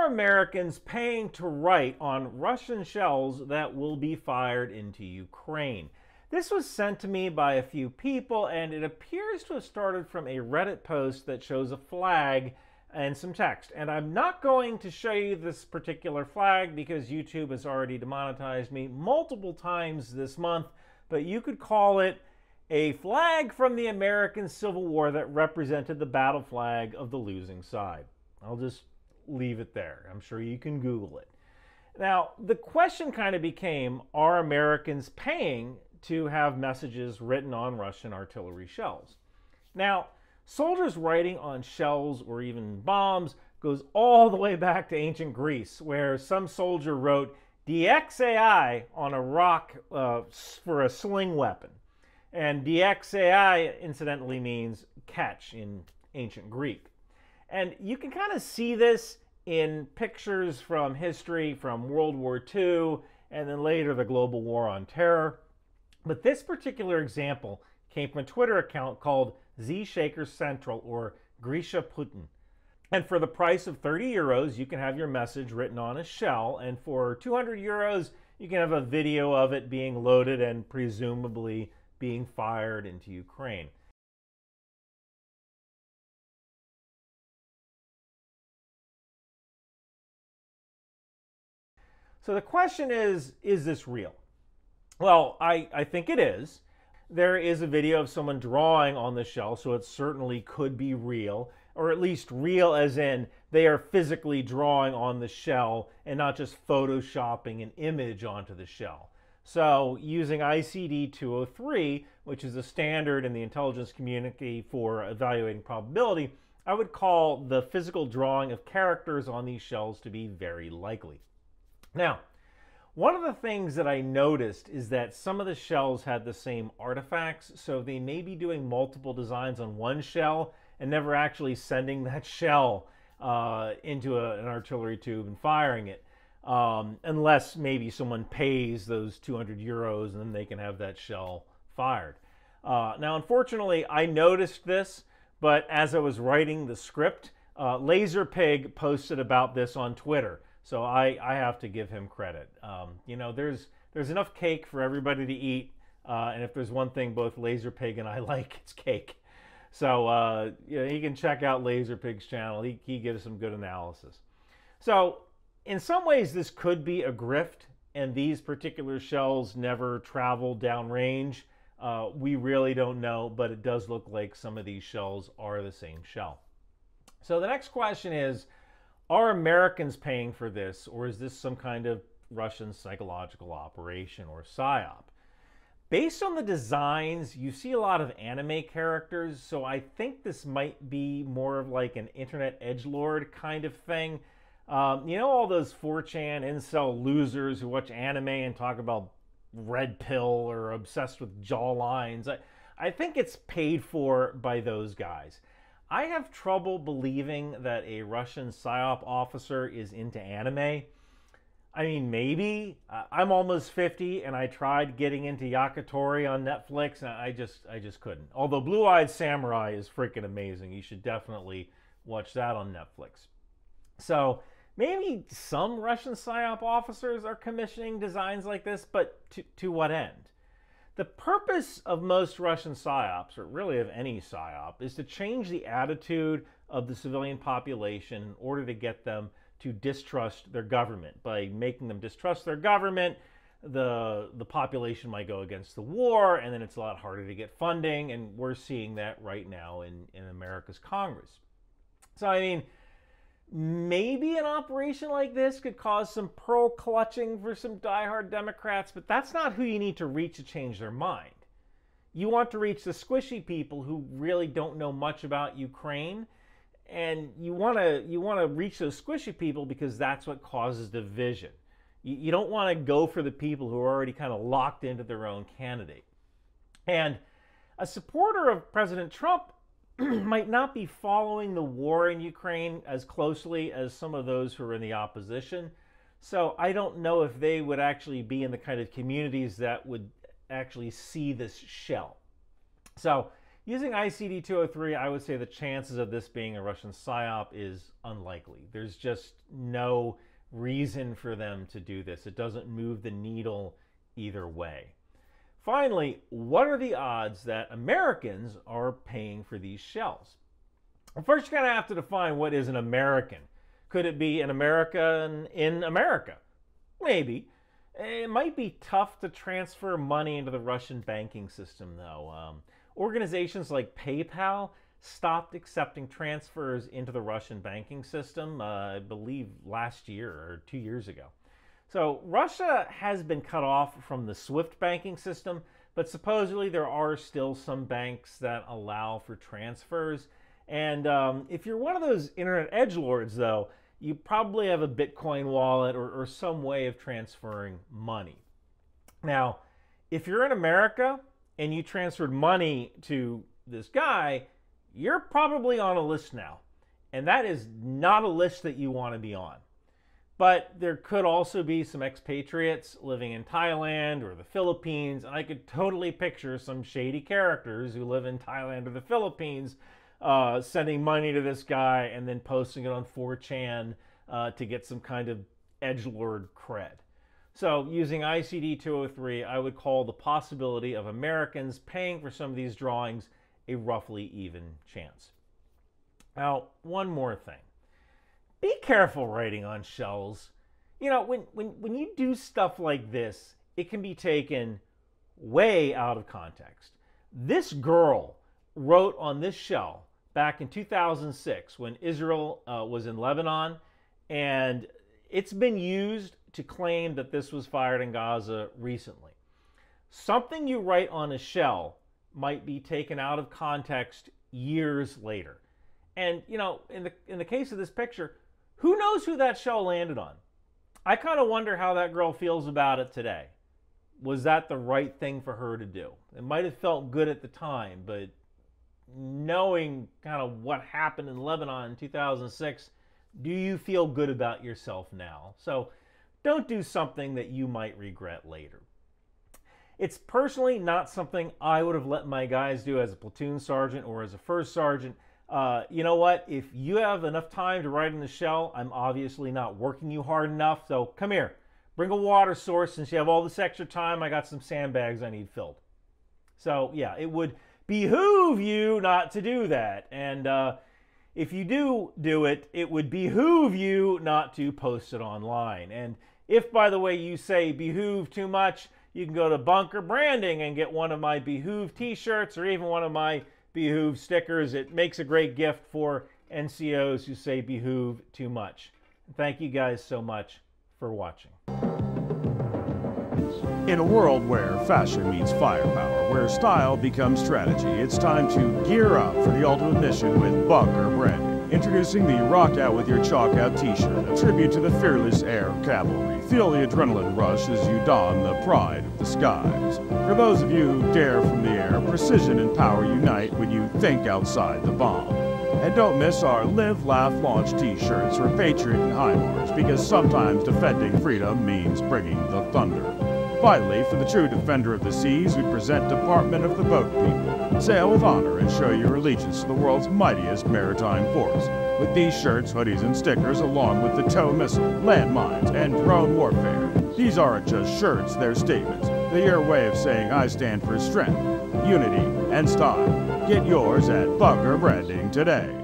Are Americans paying to write on Russian shells that will be fired into Ukraine? This was sent to me by a few people, and it appears to have started from a Reddit post that shows a flag and some text. And I'm not going to show you this particular flag because YouTube has already demonetized me multiple times this month, but you could call it a flag from the American Civil War that represented the battle flag of the losing side. I'll just leave it there. I'm sure you can Google it. Now, the question kind of became are Americans paying to have messages written on Russian artillery shells? Now, soldiers writing on shells or even bombs goes all the way back to ancient Greece, where some soldier wrote DXAI on a rock uh, for a sling weapon. And DXAI, incidentally, means catch in ancient Greek. And you can kind of see this in pictures from history from World War II and then later the global war on terror. But this particular example came from a Twitter account called Z Shaker Central or Grisha Putin. And for the price of 30 euros, you can have your message written on a shell. And for 200 euros, you can have a video of it being loaded and presumably being fired into Ukraine. So the question is is this real? Well, I, I think it is. There is a video of someone drawing on the shell, so it certainly could be real, or at least real as in they are physically drawing on the shell and not just photoshopping an image onto the shell. So, using ICD 203, which is a standard in the intelligence community for evaluating probability, I would call the physical drawing of characters on these shells to be very likely. Now, one of the things that I noticed is that some of the shells had the same artifacts, so they may be doing multiple designs on one shell and never actually sending that shell uh, into a, an artillery tube and firing it. Um, unless maybe someone pays those 200 euros and then they can have that shell fired. Uh, now, unfortunately, I noticed this, but as I was writing the script, uh, Laserpig posted about this on Twitter. So I, I have to give him credit. Um, you know, there's there's enough cake for everybody to eat, uh, and if there's one thing both Laser Pig and I like, it's cake. So uh, you know, he can check out Laser Pig's channel. He he gives some good analysis. So in some ways, this could be a grift, and these particular shells never travel downrange. Uh, we really don't know, but it does look like some of these shells are the same shell. So the next question is are Americans paying for this, or is this some kind of Russian psychological operation or psyop? Based on the designs, you see a lot of anime characters, so I think this might be more of like an internet edge lord kind of thing. Um, you know, all those 4chan incel losers who watch anime and talk about red pill or obsessed with jaw lines. I, I think it's paid for by those guys. I have trouble believing that a Russian PSYOP officer is into anime. I mean, maybe. I'm almost 50 and I tried getting into Yakitori on Netflix and I just I just couldn't. Although Blue Eyed Samurai is freaking amazing. You should definitely watch that on Netflix. So, maybe some Russian PSYOP officers are commissioning designs like this, but to, to what end? The purpose of most Russian psyops, or really of any psyop, is to change the attitude of the civilian population in order to get them to distrust their government. By making them distrust their government, the the population might go against the war, and then it's a lot harder to get funding, and we're seeing that right now in, in America's Congress. So I mean, maybe an operation like this could cause some pearl clutching for some diehard Democrats, but that's not who you need to reach to change their mind. You want to reach the squishy people who really don't know much about Ukraine, and you want to you want to reach those squishy people because that's what causes division. You, you don't want to go for the people who are already kind of locked into their own candidate. And a supporter of President Trump might not be following the war in Ukraine as closely as some of those who are in the opposition. So I don't know if they would actually be in the kind of communities that would actually see this shell. So Using ICD 203, I would say the chances of this being a Russian psyop is unlikely. There's just no reason for them to do this. It doesn't move the needle either way. Finally, what are the odds that Americans are paying for these shells? Well, first, you're going to have to define what is an American. Could it be an American in America? Maybe. It might be tough to transfer money into the Russian banking system, though. Um, organizations like PayPal stopped accepting transfers into the Russian banking system, uh, I believe last year or two years ago. So Russia has been cut off from the SWIFT banking system, but supposedly there are still some banks that allow for transfers. And um, if you're one of those internet edge lords, though, you probably have a Bitcoin wallet or, or some way of transferring money. Now, if you're in America and you transferred money to this guy, you're probably on a list now. And that is not a list that you want to be on. But there could also be some expatriates living in Thailand or the Philippines. And I could totally picture some shady characters who live in Thailand or the Philippines uh, sending money to this guy and then posting it on 4chan uh, to get some kind of edge lord cred. So, using ICD 203, I would call the possibility of Americans paying for some of these drawings a roughly even chance. Now, one more thing. Be careful writing on shells. You know, when, when, when you do stuff like this, it can be taken way out of context. This girl wrote on this shell back in 2006 when Israel uh, was in Lebanon, and it's been used to claim that this was fired in Gaza recently. Something you write on a shell might be taken out of context years later. And you know, in the in the case of this picture, who knows who that shell landed on? I kind of wonder how that girl feels about it today. Was that the right thing for her to do? It might have felt good at the time, but knowing kind of what happened in Lebanon in 2006, do you feel good about yourself now? So don't do something that you might regret later. It's personally not something I would have let my guys do as a platoon sergeant or as a first sergeant. Uh, you know what? If you have enough time to ride in the shell, I'm obviously not working you hard enough. So come here, bring a water source. Since you have all this extra time, I got some sandbags I need filled. So yeah, it would behoove you not to do that. And uh, if you do do it, it would behoove you not to post it online. And if, by the way, you say behoove too much, you can go to Bunker Branding and get one of my Behoove t-shirts or even one of my Behoove stickers. It makes a great gift for NCOs who say Behoove too much. Thank you guys so much for watching. In a world where fashion meets firepower, where style becomes strategy, it's time to gear up for the ultimate mission with Bunker Branding. Introducing the Rock Out With Your Chalk Out t-shirt, a tribute to the fearless air cavalry. Feel the adrenaline rush as you don the pride of the skies. For those of you who dare from the air, precision and power unite when you think outside the bomb. And don't miss our Live, Laugh, Launch t-shirts for Patriot and HIMARS, because sometimes defending freedom means bringing the thunder. Finally, for the true defender of the seas, we present Department of the Boat People. Sail with honor and show your allegiance to the world's mightiest maritime force. With these shirts, hoodies, and stickers, along with the TOW missile, landmines, and drone warfare. These aren't just shirts, they're statements. They're your way of saying I stand for strength, unity, and style. Get yours at Bunker Branding today.